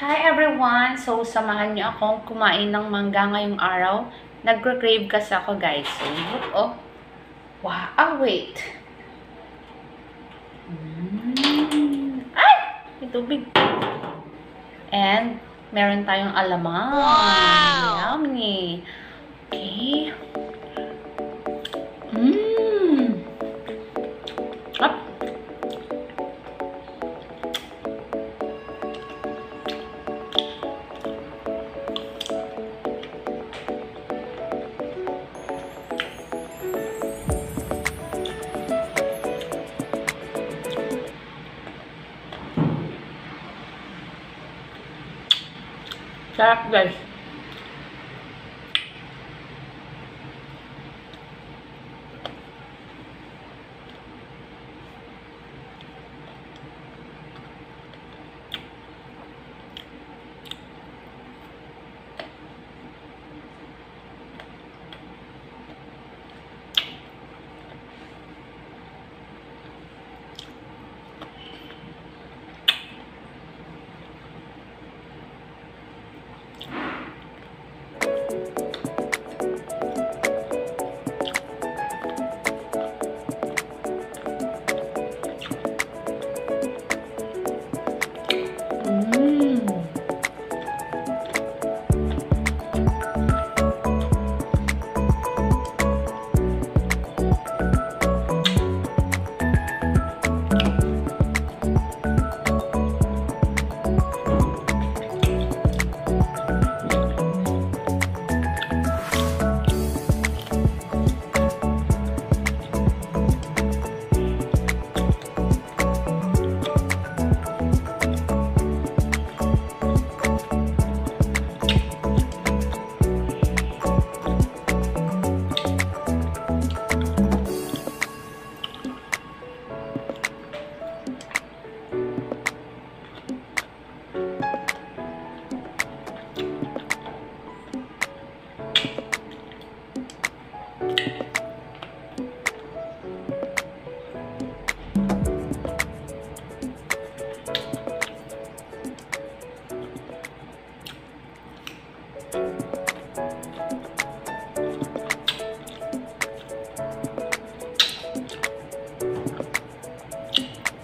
Hi everyone! So, samahan niyo akong kumain ng mangga ngayong araw. Nagre-crave kasi ako guys. So, look oh. Wow! Ah, wait. Mm. Ay! May tubig. And, meron tayong alamang. Wow! Yummy! Okay. Sarap guys.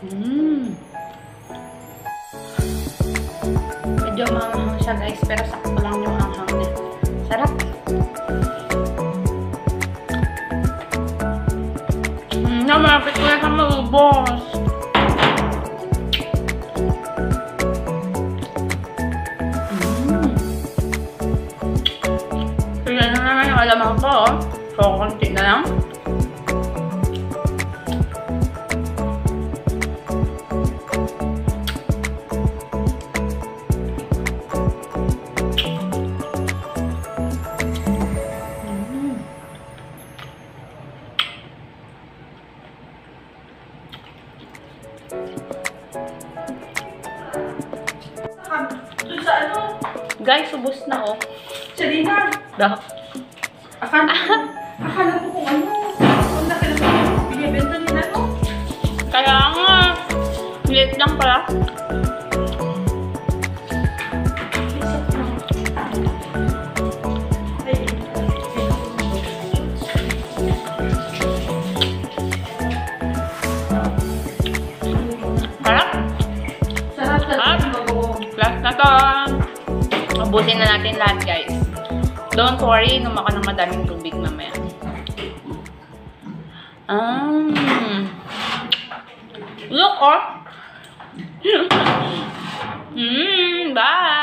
Mm. Medyo maanghang siya guys, pero sakto lang yung anghang niya. Sarap. Mm, namapit ko na sa maubos. Mm. Yan na naman yung alamang ko. So, konti na lang. Doon sa ano? Guys, ubos na oh. Serena, Dah. akala Ubusin na natin lahat, guys. Don't worry, inom ako ng madaming tubig mamaya. Um, look, oh! Mmm, bye!